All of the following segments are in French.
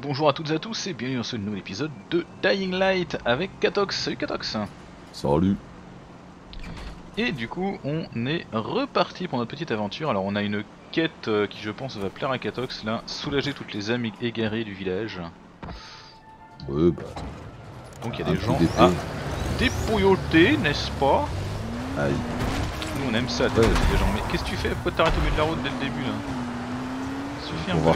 Bonjour à toutes et à tous et bienvenue dans ce nouvel épisode de Dying Light avec Katox. Salut Katox Salut Et du coup, on est reparti pour notre petite aventure. Alors, on a une quête euh, qui, je pense, va plaire à Katox là soulager toutes les âmes égarées du village. Ouais, bah. Donc, il y a des gens à dépouilloter, n'est-ce pas? Aïe. Nous, on aime ça, Ouais. les gens. Mais qu'est-ce que tu fais? Pourquoi t'arrêtes au milieu de la route dès le début là Suffit un peu. voir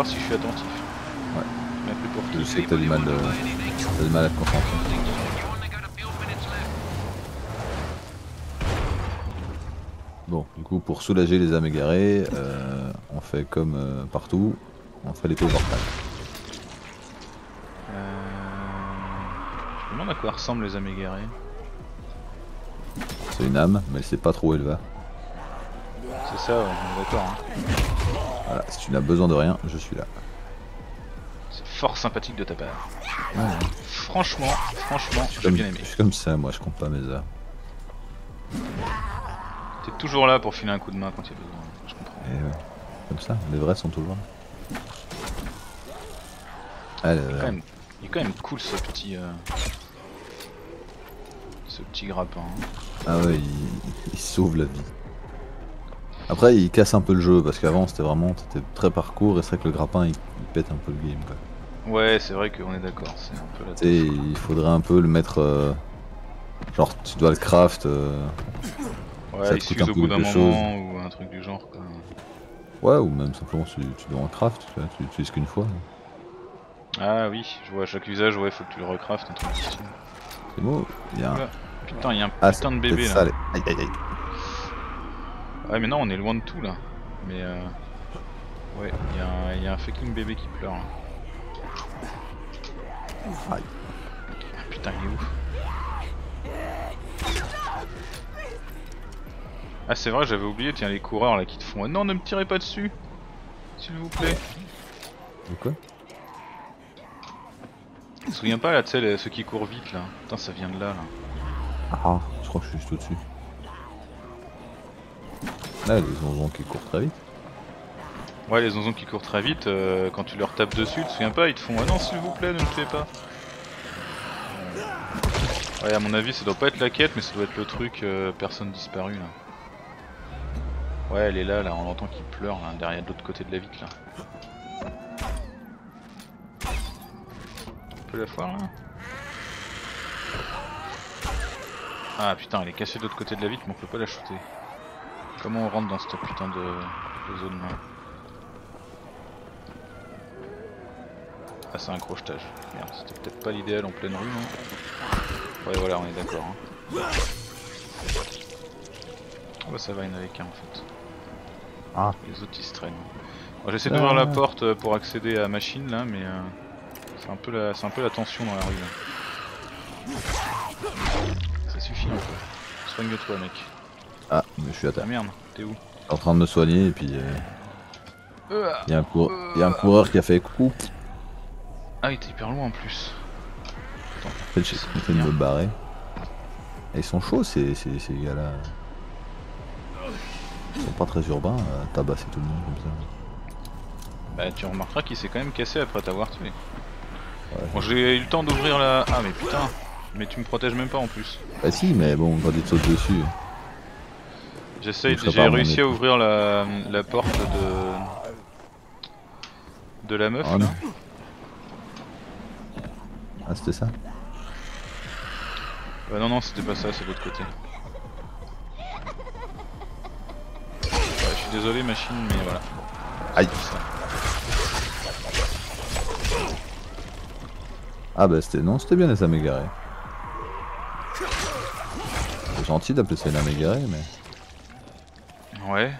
voir si je suis attentif. Ouais. Je sais que t'as du mal, de... t'as du mal à te concentrer. Bon, du coup, pour soulager les âmes égarées, euh, on fait comme euh, partout, on fait l'épée portale. Euh... Je me demande à quoi ressemblent les âmes égarées. C'est une âme, mais elle sait pas trop où elle va. C'est ça, on est d'accord. hein. Voilà, si tu n'as besoin de rien, je suis là. C'est fort sympathique de ta part. Ouais. Franchement, franchement, Je suis j'ai bien aimé. je suis comme ça, moi, je compte pas mes heures. T'es toujours là pour filer un coup de main quand il y a besoin. Je comprends. Et ouais, comme ça, les vrais sont toujours là. Allez, Il est quand même, il est quand même cool ce petit, euh, ce petit grappin. hein. Ah ouais, il, il sauve la vie. Après, il casse un peu le jeu parce qu'avant c'était vraiment très parcours et c'est vrai que le grappin il, il pète un peu le game. Quoi. Ouais, c'est vrai qu'on est d'accord. C'est un peu la sais, il faudrait un peu le mettre. euh, genre, tu dois le craft. euh, Ouais, ça il te coûte un au peu bout d'un quelque moment ou un truc du genre. Quoi. Ouais, ou même simplement tu, tu dois en craft, tu, l'utilises qu'une fois. Ah oui, je vois à chaque usage, ouais, faut que tu le recraftes, un truc. C'est beau, il y a un. Putain, il y a un Ah, putain de bébé là. Aïe aïe aïe. Ouais, mais non, on est loin de tout là. Mais euh. Ouais, il y, a un- il y a un fucking bébé qui pleure. là. Ah, putain, il est ouf. Ah, c'est vrai, j'avais oublié, tiens, les coureurs là qui te font. Ah non, ne me tirez pas dessus S'il vous plaît. De quoi? Tu te souviens pas là, tu sais, ceux qui courent vite là Putain, ça vient de là là. Ah, je crois que je suis juste au-dessus. Là, les zonzons qui courent très vite. Ouais, les zonzons qui courent très vite, euh, quand tu leur tapes dessus, tu te souviens pas, ils te font Ah non, s'il vous plaît, ne me tuez pas. Ouais, à mon avis, ça doit pas être la quête, mais ça doit être le truc euh, personne disparue là. Ouais, elle est là, là, on l'entend qui pleure là, derrière de l'autre côté de la vitre là. On peut la voir là? Ah putain, elle est cassée de l'autre côté de la vitre, mais on peut pas la shooter. Comment on rentre dans cette putain de, de zone là Ah c'est un crochetage. Merde, c'était peut-être pas l'idéal en pleine rue non Ouais voilà on est d'accord. Hein. Ah bah ça va, il y en avait qu'un en fait. Ah. Les autres ils se traînent. J'essaie d'ouvrir la Ah. porte euh, pour accéder à la machine là mais euh, c'est un, peu la- c'est un peu la tension dans la rue là. Ça suffit un peu. Soigne-toi mec. Ah, mais je suis à Ah terre. merde, t'es où Je suis en train de me soigner et puis euh, il y, a un cour- il y a un coureur qui a fait coucou. Ah il était hyper loin en plus. Attends, En fait, j'ai tenté de me barrer. Et ils sont chauds ces, ces, ces gars-là. Ils sont pas très urbains à tabasser tout le monde comme ça. Bah tu remarqueras qu'il s'est quand même cassé après t'avoir tué. Ouais. Bon j'ai eu le temps d'ouvrir la... Ah mais putain Mais tu me protèges même pas en plus. Bah si, mais bon, quand ils te sautent dessus. J'essaye, j'ai réussi à ouvrir la, la porte de... De la meuf Ah, là. non. Ah, c'était ça Bah non non c'était pas ça, c'est de l'autre côté. Ouais, je suis désolé machine mais voilà. Aïe. Ah bah c'était non, c'était bien les âmes égarées. C'est gentil d'appeler ça une âme égarée, mais... Ouais.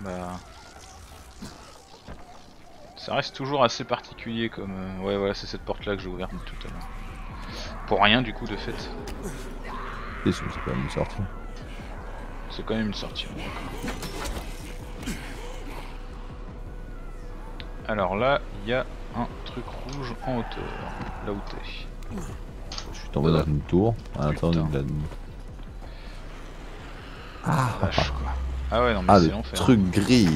Bah... Ça reste toujours assez particulier comme... euh, Ouais voilà c'est cette porte là que j'ai ouverte tout à l'heure. Pour rien du coup de fait. C'est quand même une sortie. C'est quand même une sortie. Alors là, il y a un truc rouge en hauteur, là où t'es. Je suis tombé dans une tour à l'intérieur la... Ah, vache quoi. Ah ouais, non mais Ah, c'est le l'enfer. truc gris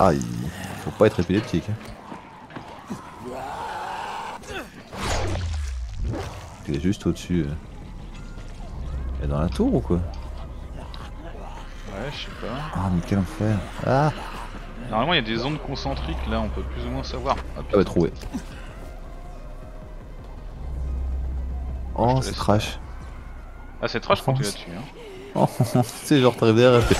Aïe Faut pas être épileptique. Hein. Il est juste au-dessus. euh. Il est dans la tour ou quoi? Ouais, je sais pas. Ah mais quel enfer Ah Normalement, il y a des ondes concentriques là, on peut plus ou moins savoir. Hop, Ah bah trouvé. Oh c'est trash. Ah, c'est trash quand tu la France. tues. Hein. Oh, tu sais genre t'arrives derrière. Ah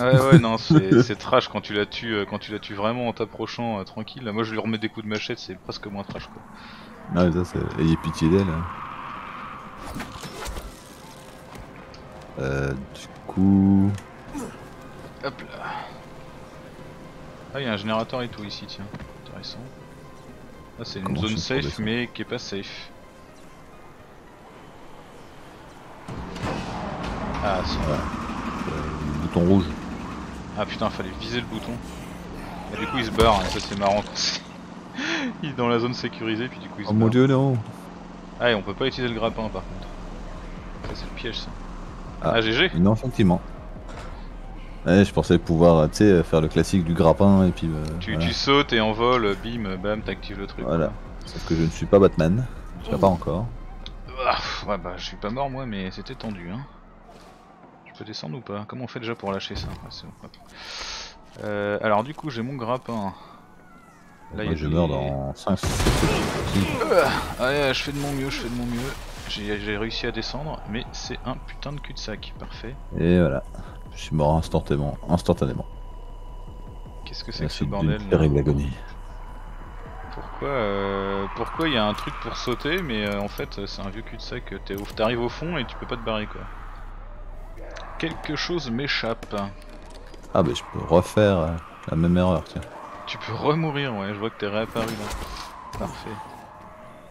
Ouais, ouais, non, c'est trash quand tu la tues, euh, quand tu la tues vraiment en t'approchant euh, tranquille. Moi, je lui remets des coups de machette, c'est presque moins trash quoi. Ah mais ça c'est... Ayez pitié d'elle. hein. Euh, du coup... Hop là. Ah, il y a un générateur et tout ici, tiens. Intéressant. Là, c'est une Comment zone safe, mais qui est pas safe. Ah, si. Euh, le bouton rouge. Ah putain, fallait viser le bouton. Et du coup, il se barre, hein, ça c'est marrant quand c'est. il est dans la zone sécurisée, puis du coup, il se Oh barre. mon dieu non Ah, et on peut pas utiliser le grappin par contre. Ça, c'est le piège ça. Ah. Ah, GG Non effectivement. Ouais je pensais pouvoir tu sais faire le classique du grappin et puis... euh, tu, voilà. tu sautes et en vol, bim, bam, t'actives le truc. Voilà. Sauf que je ne suis pas Batman. Je ne pas encore. Ah, pff, ouais, bah, je suis pas mort moi, mais c'était tendu. Hein. Je peux descendre ou pas Comment on fait déjà pour lâcher ça Ouais, bon. Euh, Alors, du coup, j'ai mon grappin. Là, Moi, je des- meurs dans 5 Ah, ouais, je fais de mon mieux, je fais de mon mieux. J'ai réussi à descendre, mais c'est un putain de cul-de-sac. Parfait. Et voilà. Je suis mort instantanément. instantanément. Qu'est-ce que c'est que ce bordel terrible agonie. Pourquoi euh, pourquoi il y a un truc pour sauter, mais euh, en fait euh, c'est un vieux cul-de-sac. t'es au- T'arrives au fond et tu peux pas te barrer quoi. Quelque chose m'échappe. Ah bah je peux refaire euh, la même erreur tiens. Tu peux remourir, ouais, je vois que t'es réapparu là. Parfait.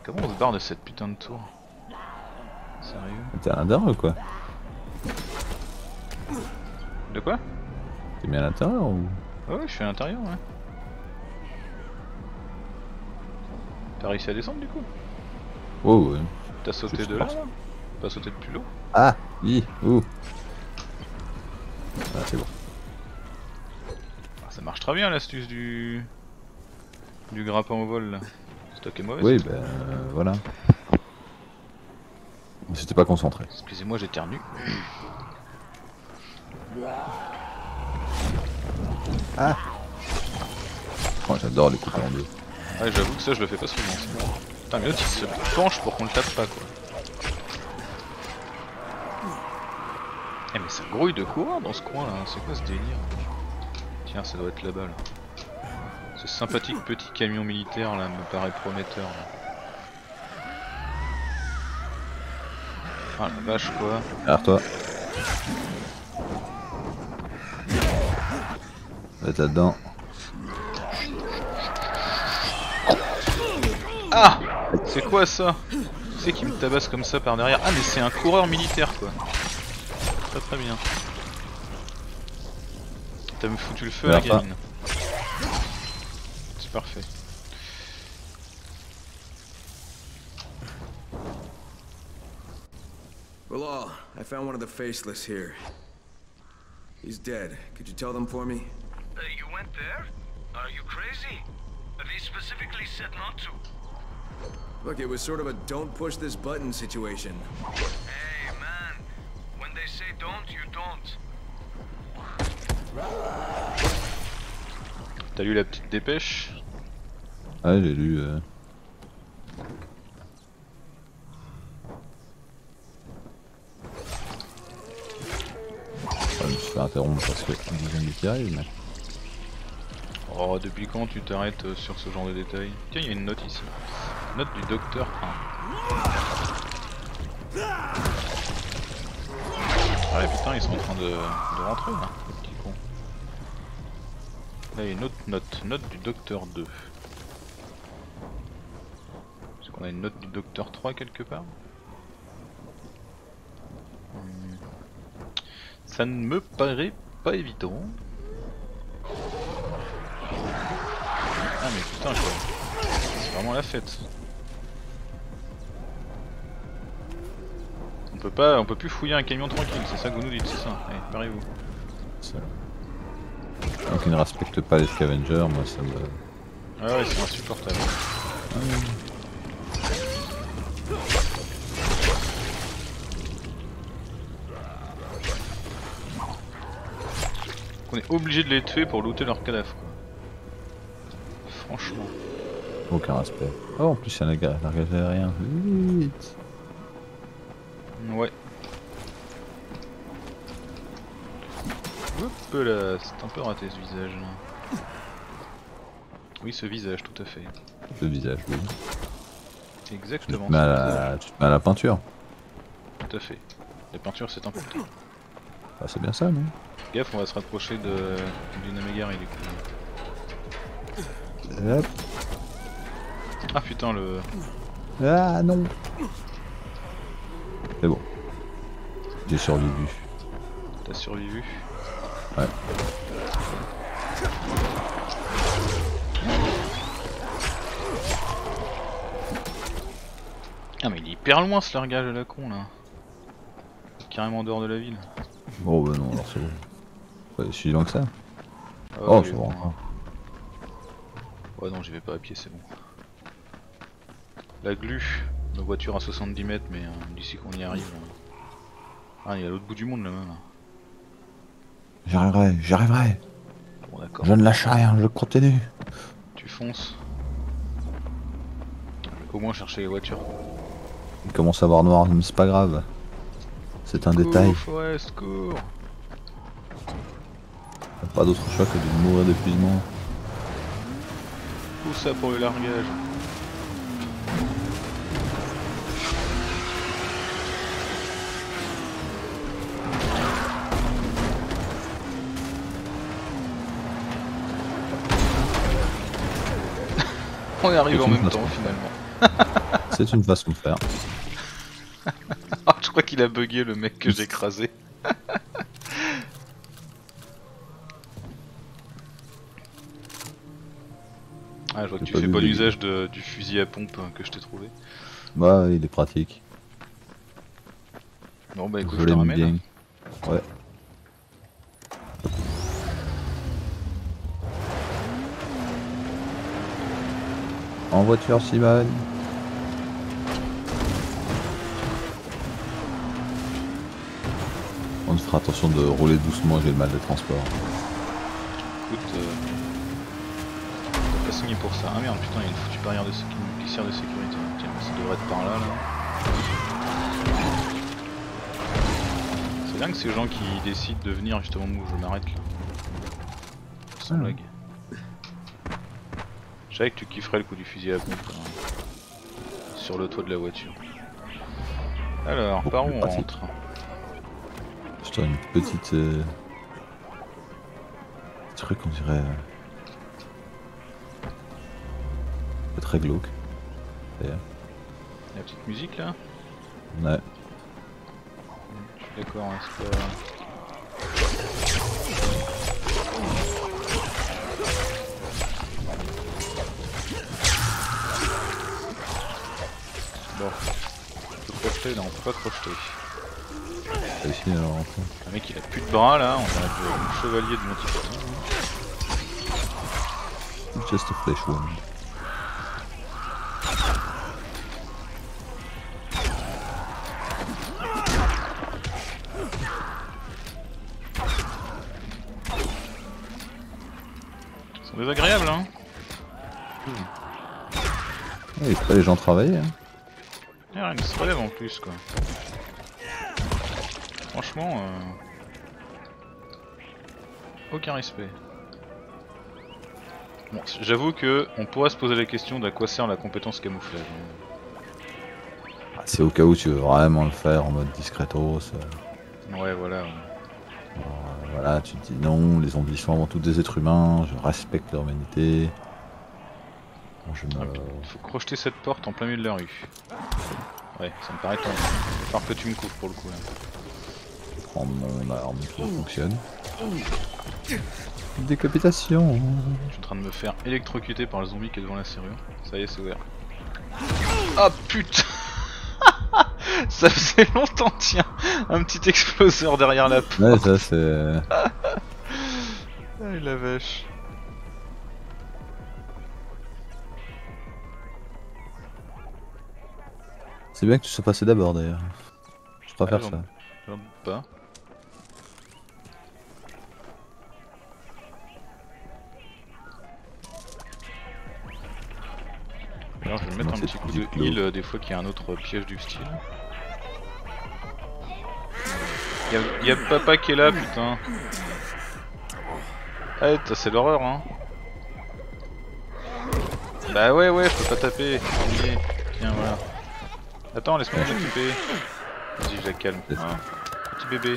Comment on se barre de cette putain de tour? Sérieux? T'es à l'intérieur ou quoi? De quoi? T'es mis à l'intérieur ou? Ouais, je suis à l'intérieur, ouais. T'as réussi à descendre du coup? Oh ouais. T'as sauté de là, là? T'as sauté de plus haut Ah Oui Ouh Ah c'est bon. Ah, Ça marche très bien l'astuce du... Du grappin au vol là. C'est toi qui es mauvais Oui bah euh, voilà. J'étais pas concentré. Excusez-moi, j'éternue. Oh, J'adore les couper en deux. Ouais, j'avoue que ça, je le fais pas souvent. Putain, mais l'autre il se penche pour qu'on le tape pas quoi. Eh, mais ça grouille de courant dans ce coin là, c'est quoi ce délire Tiens, ça doit être là-bas là. Ce sympathique petit camion militaire là me paraît prometteur là. Ah la vache quoi. Derrière toi. Va être là-dedans. Ah C'est quoi ça C'est qui me tabasse comme ça par derrière Ah mais c'est un coureur militaire quoi. Très très bien. T'as me foutu le feu à la Voilà. gamine. C'est parfait. Bilal, I found one of the faceless here. He's dead. Could you tell them for me? Uh, you went there? Are you crazy? They specifically said not to. Look, it was sort of a don't push this button situation. Hey, man. When they say don't, you don't. T'as lu la petite dépêche Ah j'ai lu. euh, Je me suis fait interrompre parce que il y a des zombies qui arrivent, mais. Oh depuis quand tu t'arrêtes euh, sur ce genre de détails Tiens il y a une note ici. Note du docteur 1. Ah putain ils sont en train de, de rentrer là, les petits cons. Là il y a une autre note, note du docteur 2. Est-ce qu'on a une note du docteur 3 quelque part? Hmm. Ça ne me paraît pas évident. Ah mais putain quoi, c'est vraiment la fête. Peut pas, on peut plus fouiller un camion tranquille, c'est ça que vous nous dites, c'est ça Allez, barrez-vous. ça- Donc ils ne respectent pas les scavengers, moi ça me... Ah ouais, c'est insupportable. On est obligé de les tuer pour looter leurs cadavres quoi. Franchement. aucun respect. Oh en plus il y a un larga- largage aérien. Vite Ouais. Hop là, c'est un peu raté ce visage là. Oui, ce visage, tout à fait. Le visage, oui. C'est Tu te, exactement ce la... visage. tu te mets à la peinture. Tout à fait. La peinture, c'est important. Ah, c'est bien ça, non? Gaffe, on va se rapprocher de du Namegari du coup. Hop. Ah putain, le. Ah non C'est bon. J'ai survécu. T'as survécu Ouais. Ah, mais il est hyper loin ce largage à la con là. Carrément en dehors de la ville. Oh bah non, alors c'est bon. Ouais, je suis loin que ça. Ah, Oh, ouais, c'est il est bon. Ouais, non, j'y vais pas à pied, c'est bon. La glu, nos voitures à 70 mètres, mais euh, d'ici qu'on y arrive. euh. Ah, il est à l'autre bout du monde là même. J'arriverai, j'arriverai. Bon, d'accord. Je ne lâche rien, je continue. Tu fonces. Je vais Au moins chercher les voitures. Il commence à voir noir, mais c'est pas grave. C'est un détail. Forest, cours pas d'autre choix que de mourir d'épuisement. Tout ça pour le largage. Est arrivé en une même temps finalement. C'est une façon de faire. Ah, je crois qu'il a bugué le mec que j'ai écrasé. ah, je vois que tu fais bon usage de- du fusil à pompe hein, que je t'ai trouvé. Bah, il est pratique. Bon bah écoute, je je te ramène. bien. Ouais. En voiture, Simone. On fera attention de rouler doucement, j'ai le mal de transport. Écoute, euh... t'as pas signé pour ça. Ah merde, putain, il y a une foutue barrière de sécurité, glissière de sécurité. Tiens, ça devrait être par là, là. C'est dingue ces gens qui décident de venir justement où je m'arrête là. Sans Ah. Je savais que tu kifferais le coup du fusil à pompe hein, sur le toit de la voiture. Alors, par où on pratique. rentre donne une petite. Euh... truc, on dirait. euh, très glauque. D'ailleurs. La petite musique là Ouais. Je suis d'accord, hein, c'est pas... On peut crocheter là, on peut pas crocheter. T'as réussi à rentrer. Le mec il a plus de bras là, on a le, chevalier de Monty Python. Just a flesh wound. Ils sont désagréables hein Ouais, il faut les gens travailler. Hein. Ah, ils se relèvent en plus quoi. Franchement, euh... aucun respect. Bon, j'avoue que on pourrait se poser la question d'à quoi sert la compétence camouflage. hein. Ah, C'est au cas où tu veux vraiment le faire en mode discretos. euh, Ouais, voilà. euh, voilà, tu te dis non, les zombies sont avant tout des êtres humains, je respecte leur humanité. Bon, je me... Il faut crocheter cette porte en plein milieu de la rue. Ouais, ça me paraît temps. Il va falloir que tu me couvres pour le coup là. prendre mon arme qui fonctionne. Décapitation. Je suis en train de me faire électrocuter par le zombie qui est devant la serrure. Ça y est, c'est ouvert. Ah putain Ça faisait longtemps, tiens Un petit exploseur derrière la porte. Ouais, ça c'est. Ah, Ah, la vache. C'est bien que tu sois passé d'abord d'ailleurs. Je préfère Ah, ça. J'en pas. Alors je vais mettre Non, un petit coup de heal euh, des fois qu'il y a un autre piège du style. Y'a y a papa qui est là putain. Ah t'as- c'est l'horreur hein. Bah ouais ouais je peux pas taper. Tiens voilà. Attends laisse-moi m'occuper. Vas-y je la calme. Voilà. Petit bébé.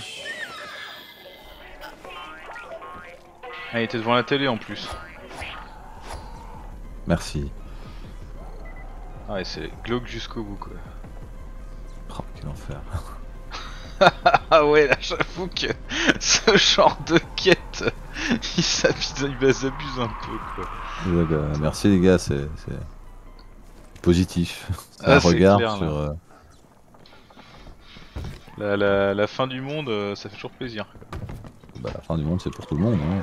Ah il était devant la télé en plus. Merci. Ah et c'est glauque jusqu'au bout quoi. Oh, quel enfer. Ah ouais là j'avoue que ce genre de quête il s'abuse un peu quoi. Ouais, bah, merci les gars, c'est positif. Ah, un regard clair, sur. euh, La, la, la fin du monde euh, ça fait toujours plaisir. bah, la fin du monde, c'est pour tout le monde. Hein.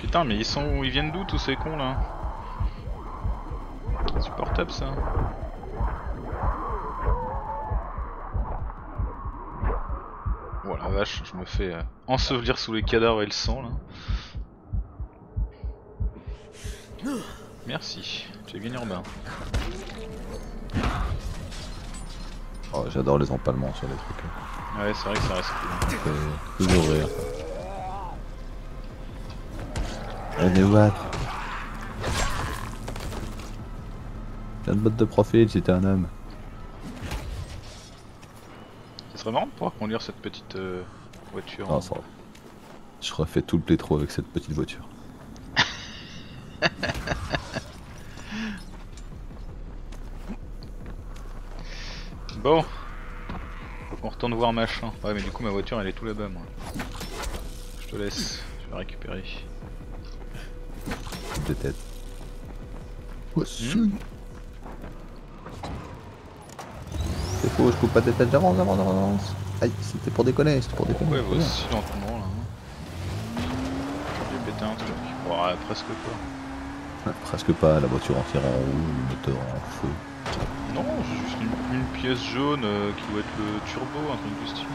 Putain mais ils sont Ils viennent d'où tous ces cons là? Insupportable ça. La vache, je me fais euh, ensevelir sous les cadavres et le sang là. Merci, tu es bien urbain. Oh, J'adore les empalements sur les trucs. Ouais, c'est vrai que ça reste cool. Fait toujours rire. Allez, what T'as une botte de profil t'es un homme. Serait marrant de pouvoir conduire cette petite euh, voiture. Non, ça va. Je refais tout le plétro avec cette petite voiture. Bon. Faut qu'on retourne voir machin. Ouais mais du coup ma voiture elle est tout là-bas moi. Je te laisse, je vais récupérer. Coupe de tête. Hmm. Je coupe pas des têtes, j'avance, j'avance, j'avance. Aïe, c'était pour déconner, c'était pour déconner. Ouais, aussi lentement là. hein. J'ai pété un truc. Ouais, presque pas. Ouais, Presque pas, la voiture entière en roue, le moteur en feu. Non, c'est juste une, une pièce jaune euh, qui doit être le turbo, un truc du style.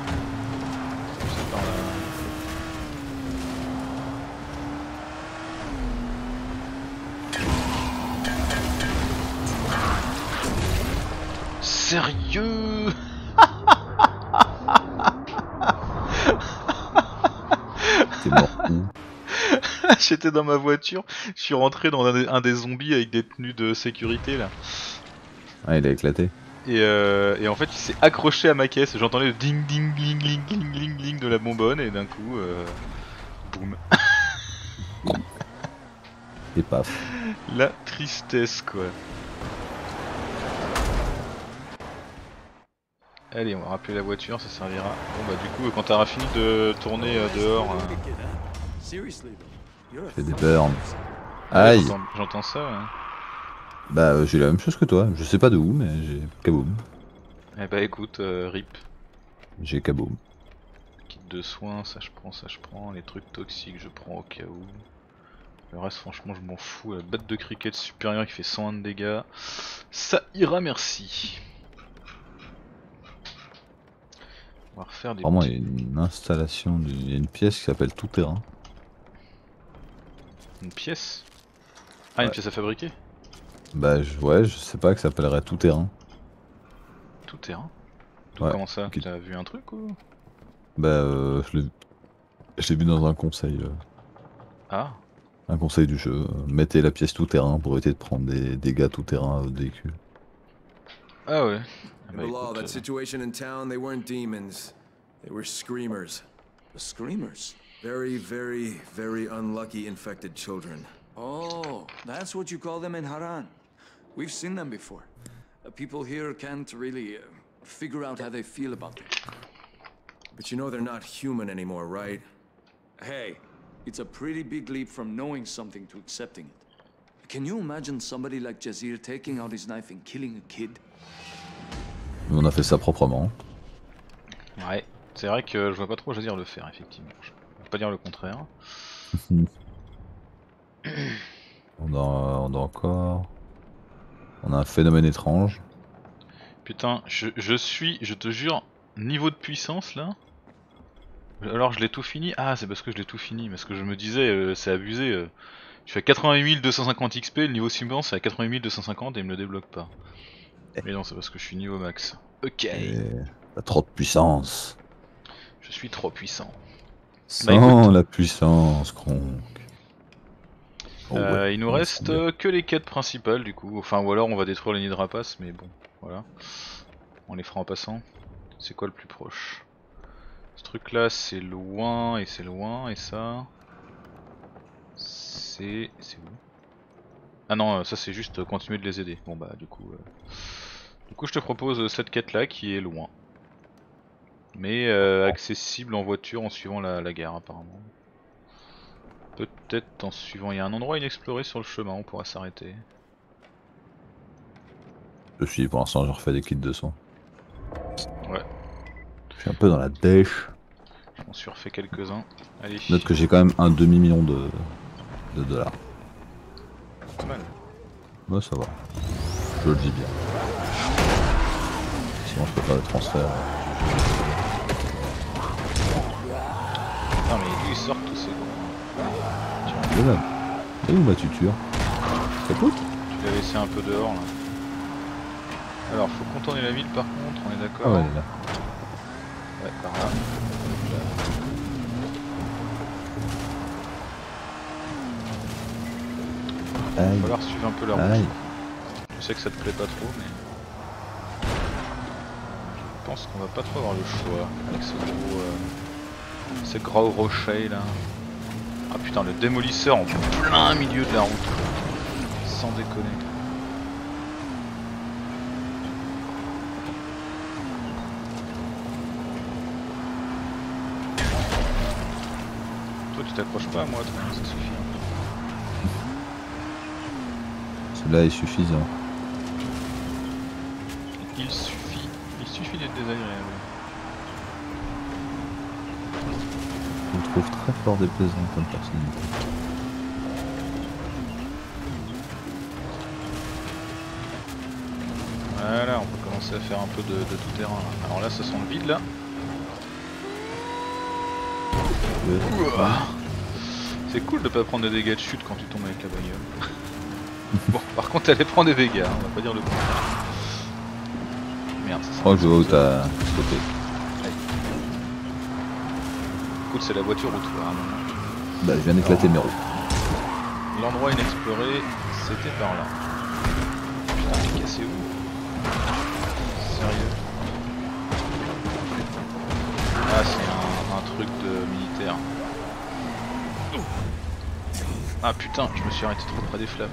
C'est par là. Sérieux T'es mort où J'étais dans ma voiture, je suis rentré dans un des, un des zombies avec des tenues de sécurité là. Ah, il a éclaté. Et, euh, et en fait, il s'est accroché à ma caisse. J'entendais le ding ding ding ding ding ding ding de la bonbonne et d'un coup, euh, boum. Et paf. La tristesse quoi. Allez, on va rappeler la voiture, ça servira. Bon bah du coup, quand t'auras fini de tourner euh, dehors, euh, Fais des burns. Aïe j'entends- ça. hein. Bah, euh, j'ai la même chose que toi. Je sais pas de où, mais j'ai kaboom. Eh bah écoute, euh, rip. J'ai kaboom. Kit de soins, ça je prends, ça je prends. Les trucs toxiques, je prends au cas où. Le reste, franchement, je m'en fous. La batte de cricket supérieure qui fait 101 de dégâts. Ça ira, merci. On va refaire des. Vraiment, il y a une installation, il y a une pièce qui s'appelle Tout Terrain. Une pièce Ah, une pièce à fabriquer Bah, je, ouais, je sais pas, que ça s'appellerait Tout Terrain. Tout terrain Ouais, comment ça ok. T'as vu un truc ou? Bah, euh, je l'ai vu dans un conseil. euh, Ah un conseil du jeu. euh, mettez la pièce tout terrain pour éviter de prendre des dégâts tout terrain à votre véhicule. Ah ouais. Ah bah, écoute, euh, situation in town, they weren't demons. They were screamers. The screamers. Very, very, very unlucky infected children. Oh, that's what you call them in Haran. We've seen them before. Uh, people here can't really uh, figure out how they feel about them. But you know they're not human anymore, right? Hey, it's a pretty big leap from knowing something to accepting it. Can you imagine somebody like Jazir taking out his knife and killing a kid? Nous, on a fait ça proprement. Ouais, c'est vrai que je vois pas trop Jazir le faire, effectivement. Je peux pas dire le contraire. On a, on a encore. On a un phénomène étrange. Putain, je, je suis, je te jure, niveau de puissance là. Alors je l'ai tout fini Ah, c'est parce que je l'ai tout fini. Parce que je me disais, euh, c'est abusé. euh. Je suis à 88 250 XP, le niveau suivant c'est à 88 250 et il me le débloque pas. Mais non, c'est parce que je suis niveau max. Ok, t'as trop de puissance. je suis trop puissant. Sans la puissance, Kronk. Oh, Euh, ouais, il nous reste euh, que les quêtes principales du coup. Enfin, ou alors on va détruire les nids de rapaces, mais bon, voilà. On les fera en passant. C'est quoi le plus proche? Ce truc là c'est loin et c'est loin et ça. C'est. C'est où? Ah non, euh, ça c'est juste continuer de les aider. Bon bah du coup. euh, Du coup je te propose cette quête là qui est loin. Mais euh, accessible en voiture en suivant la, la gare apparemment. Peut-être en suivant. Il y a un endroit inexploré sur le chemin, on pourra s'arrêter. Je suis pour l'instant, je refais des kits de soins. Ouais. Je suis un peu dans la dèche. On s'y refait quelques-uns. Allez. Note que j'ai quand même un demi-million de, de dollars. Pas mal. Ouais, ça va. Je le dis bien. Sinon, je peux pas le transfert. Non mais lui ils sortent tous ces cons. Même. Et où ma tuture Capote Tu l'as laissé un peu dehors là. Alors faut contourner la ville par contre, on est Ah d'accord ouais, elle est là. Ouais, par là. Il va falloir suivre un peu la route. Je sais que ça te plaît pas trop mais. Je pense qu'on va pas trop avoir le choix avec ce gros. Euh... Ces gros rochers là. Ah putain le démolisseur en plein milieu de la route. Sans déconner. Toi tu t'accroches pas à moi toi, ça suffit. Celui-là est suffisant. Il suffit, il suffit d'être désagréable. Je le trouve très fort déplaisant comme personnalité. Voilà, on peut commencer à faire un peu de, de tout terrain. là. Alors là, ça sent le vide là. C'est cool de pas prendre des dégâts de chute quand tu tombes avec la bagnole. bon, par contre, elle prend des dégâts, hein, on va pas dire le contraire. Merde, ça que je vois où t'as stoppé. Écoute, c'est la voiture ou toi, moment. Bah, je viens d'éclater mes roues. L'endroit inexploré, c'était par là. Putain, t'es cassé où Sérieux Ah, c'est un, un truc de militaire. Ah putain, je me suis arrêté trop près des flammes.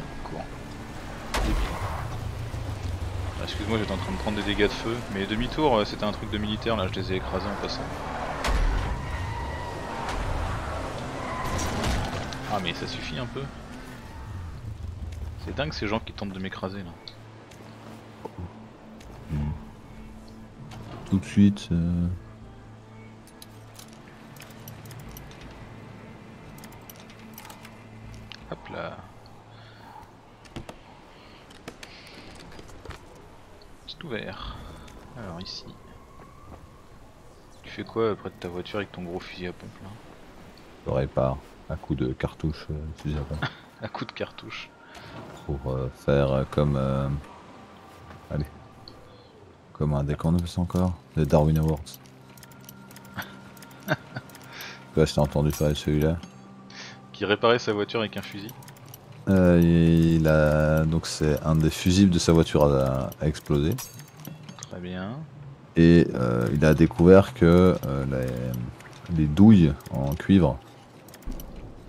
Débile. Ah, Excuse-moi, j'étais en train de prendre des dégâts de feu, mais demi-tour, euh, c'était un truc de militaire, là je les ai écrasés en passant. Ah mais ça suffit un peu. C'est dingue ces gens qui tentent de m'écraser là. Tout de suite. euh, Hop là. C'est ouvert. Alors ici. Tu fais quoi près de ta voiture avec ton gros fusil à pompe là? Je répare à coup de cartouche euh, à À coup de cartouche. pour euh, faire euh, comme. euh, Allez. Comme un ça encore Les Darwin Awards. Ouais, je t'ai entendu parler de celui-là. Qui réparait sa voiture avec un fusil. Euh, il a donc c'est un des fusibles de sa voiture a, explosé Très bien. et euh, il a découvert que euh, les, les douilles en cuivre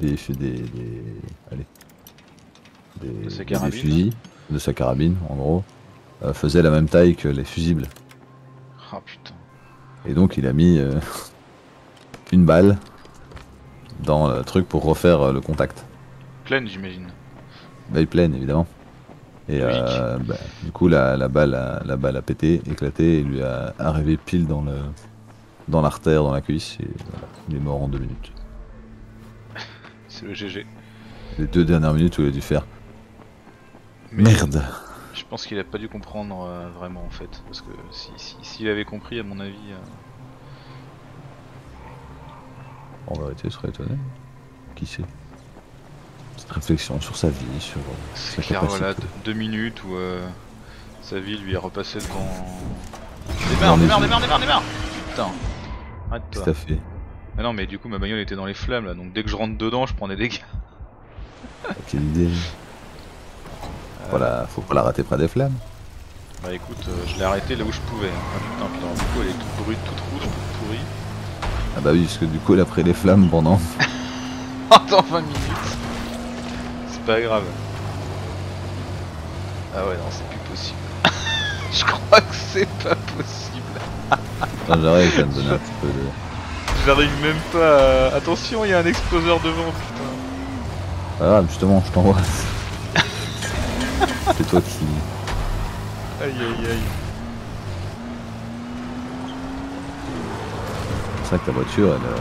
des des, des allez des, De sa des carabine. fusils de sa carabine en gros euh, faisaient la même taille que les fusibles Oh putain. et donc il a mis euh, une balle dans le truc pour refaire euh, le contact. Pleine j'imagine. veille pleine évidemment. Et bah, du coup la, la balle a, la balle a pété, éclaté et lui a arrivé pile dans le dans l'artère, dans la cuisse et voilà, il est mort en deux minutes. GG. Les deux dernières minutes où il a dû faire Mais merde. Je pense qu'il a pas dû comprendre euh, vraiment en fait. Parce que si- si- s'il avait compris, à mon avis. euh, En vérité, je serais étonné. Qui sait? Cette réflexion sur sa vie, sur euh, C'est clair, capacité. voilà, deux, minutes où euh, sa vie lui est repassée devant. Démarre, démarre, démarre, démarre, démarre Putain Arrête-toi. Tout à fait. Ah non, mais du coup, ma bagnole était dans les flammes là, donc dès que je rentre dedans, je prends des dégâts. Quelle idée. Voilà, faut pas la rater près des flammes. Bah écoute, euh, je l'ai arrêté là où je pouvais. hein. Ah putain, alors, du coup, elle est toute brute, toute rouge, toute pourrie. Ah bah oui, parce que du coup, il a pris les flammes pendant. Attends 20 minutes C'est pas grave. Ah ouais, non, c'est plus possible. je crois que c'est pas possible. Enfin, j'arrive, ça me donner un petit peu de. J'arrive même pas à... Attention, il y a un exploseur devant, putain. Grave, justement, je t'envoie. C'est toi qui. Aïe aïe aïe. C'est vrai que ta voiture, elle. euh,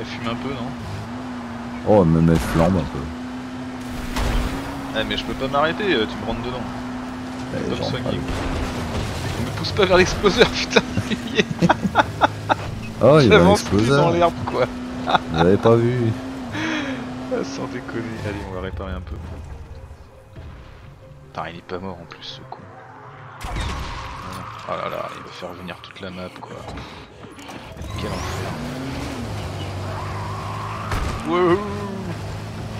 Elle fume un peu, non? Oh, elle me met flambe un peu. Ah mais je peux pas m'arrêter, euh, tu me rentres dedans. Genre, Soigny. Me pousse pas vers l'exploseur, putain Oh, il va J'avance plus exploser. dans l'herbe, quoi. Vous l'avez pas vu. Ah, sans déconner. Allez, on va réparer un peu. Putain, il est pas mort en plus, ce con. Oh là là, il va faire venir toute la map, quoi. Quel enfer. Wouhou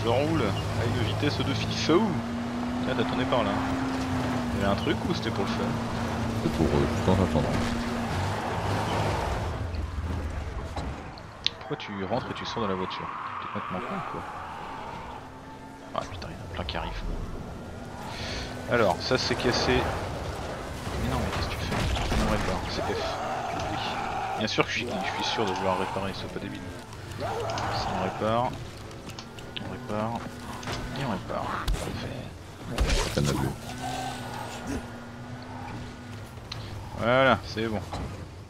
Je roule à une vitesse de fifou. Ah, t'as tourné par là. Il y avait un truc ou c'était pour le fun? C'est pour euh, en attendant. Pourquoi tu rentres et tu sors de la voiture T'es complètement con quoi Ah putain, il y en a plein qui arrivent. Alors, ça c'est cassé. Mais non, mais qu'est-ce que tu fais On répare, c'est F. Bien sûr que je suis, sûr de vouloir réparer, sois pas débile. On répare. On répare. Et on répare. Parfait. Voilà, c'est bon.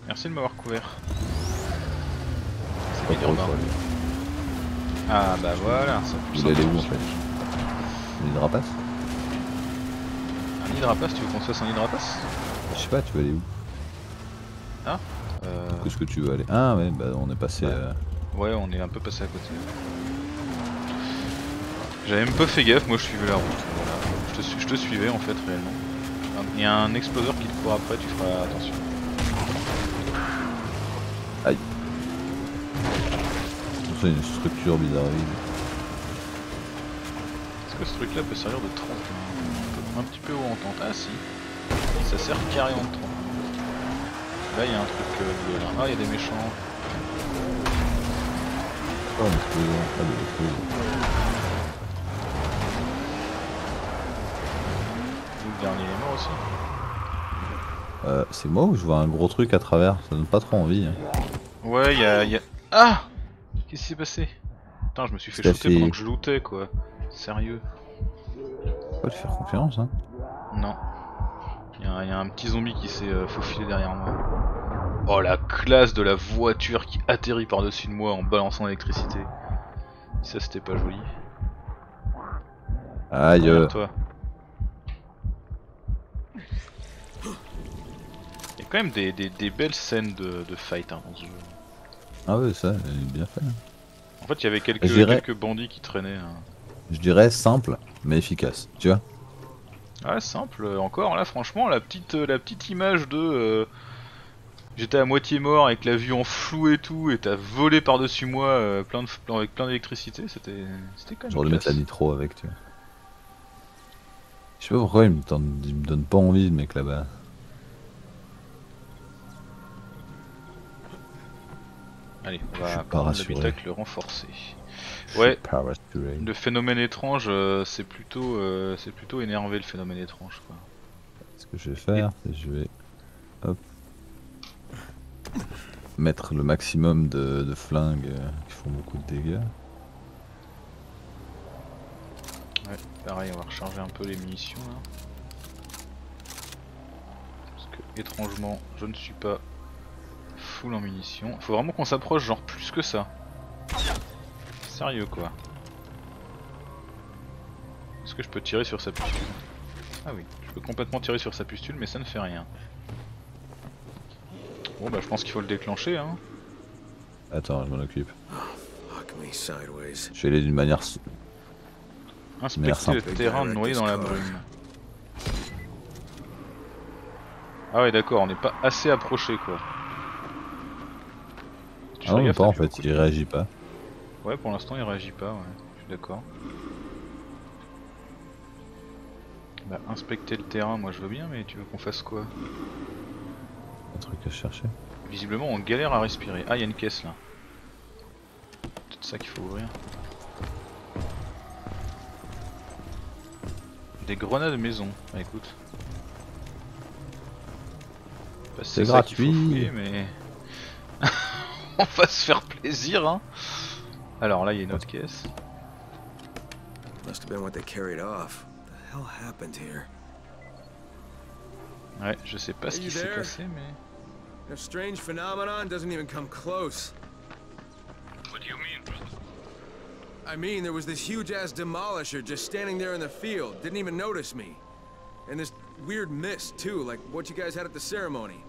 Merci de m'avoir couvert. Pas. Ah bah voilà, ça Il allait où en fait? Il rapace Un hydrapace, tu veux qu'on se fasse un hydrapace? Je sais pas, tu veux aller où? Euh... Qu'est-ce que tu veux aller? Ah ouais, bah on est passé. euh, Ouais, on est un peu passé à côté. J'avais même pas fait gaffe, moi je suivais la route. Voilà. Je, te, je te suivais en fait réellement. Il y a un exploseur qui te court après, tu feras attention. C'est une structure bizarre. Est-ce que ce truc là peut servir de tremplin un, petit peu haut en tente Ah si. Ça sert carrément de tremplin. Là il y a un truc euh, bleu là. Ah il y a des méchants. Oh, explosion. Ah, de. Le dernier mort aussi. Euh, c'est moi ou je vois un gros truc à travers? Ça donne pas trop envie. Hein. Ouais il y a, il y a... Ah Qu'est-ce qui s'est passé Putain je me suis fait shooter fait- pendant que je lootais quoi. Sérieux. Faut pas lui faire confiance. Hein. Non. Il y, a- il y a un petit zombie qui s'est euh, faufilé derrière moi. Oh la classe de la voiture qui atterrit par-dessus de moi en balançant l'électricité. Ça c'était pas joli. Aïe. euh, toi. Il y a quand même des, des- des belles scènes de, de fight hein, dans ce jeu. Ah ouais, ça, il est bien fait. En fait il y avait quelques, Je dirais- quelques bandits qui traînaient. hein. Je dirais simple, mais efficace. Tu vois Ouais, simple, euh, encore là, franchement, la petite, euh, la petite image de. euh, J'étais à moitié mort avec la vue en flou et tout, et t'as volé par-dessus moi euh, plein de, avec plein d'électricité, c'était c'était quand même. Genre de mettre la classe. nitro avec, tu vois. Je sais pas pourquoi il me, tente- il me donne pas envie, le mec là-bas. Allez, on va prendre l'habitacle renforcé. Ouais. Le phénomène étrange, euh, c'est plutôt, euh, c'est plutôt énervé le phénomène étrange, quoi. Ce que je vais faire, c'est je vais hop, mettre le maximum de, de flingues euh, qui font beaucoup de dégâts. Pareil, on va recharger un peu les munitions là. Parce que étrangement, je ne suis pas en munitions. Faut vraiment qu'on s'approche genre plus que ça. Sérieux quoi. Est-ce que je peux tirer sur sa pustule? Ah oui, je peux complètement tirer sur sa pustule mais ça ne fait rien. Bon bah je pense qu'il faut le déclencher hein. Attends, je m'en occupe. Je vais aller d'une manière. Inspecter le simple. terrain noyé dans la brume. Ah ouais d'accord, on n'est pas assez approché quoi. Ah non, pas en fait il réagit pas. Ouais pour l'instant il réagit pas, ouais, je suis d'accord. Bah inspecter le terrain moi je veux bien mais tu veux qu'on fasse quoi? Un truc à chercher. Visiblement on galère à respirer. Ah il y a une caisse là. Peut-être ça qu'il faut ouvrir. Des grenades maison. Bah écoute. Bah, C'est gratuit. fouiller, mais on va se faire plaisir hein. Alors là il y a une autre caisse. Must have been what they carried off. What the hell happened here? Ouais, je sais pas ce qui s'est passé mais. A strange phenomenon doesn't even come close. What do you mean, brother? I mean, there was this huge ass demolisher just standing there in the field, didn't even notice me. And this weird mist, too, like what you guys had at the ceremony.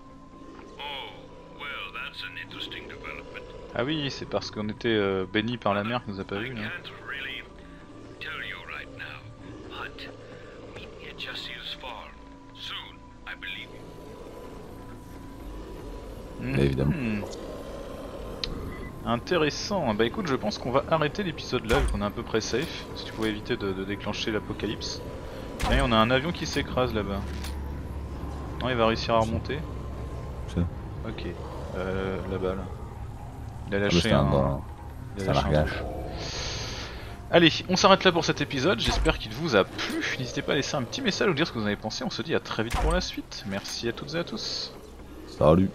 Ah oui, c'est parce qu'on était euh, bénis par la mer qui nous a pas vus. Mhm. Évidemment. Intéressant. Bah écoute, je pense qu'on va arrêter l'épisode là, vu qu'on est à peu près safe. Si tu pouvais éviter de, de déclencher l'apocalypse. Et on a un avion qui s'écrase là-bas. Non, il va réussir à remonter. Ça. Ok. Euh, là-bas là. Il a Ah, lâché un, il a lâché un. Allez, on s'arrête là pour cet épisode. J'espère qu'il vous a plu. N'hésitez pas à laisser un petit message ou dire ce que vous en avez pensé. On se dit à très vite pour la suite. Merci à toutes et à tous. Salut.